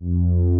you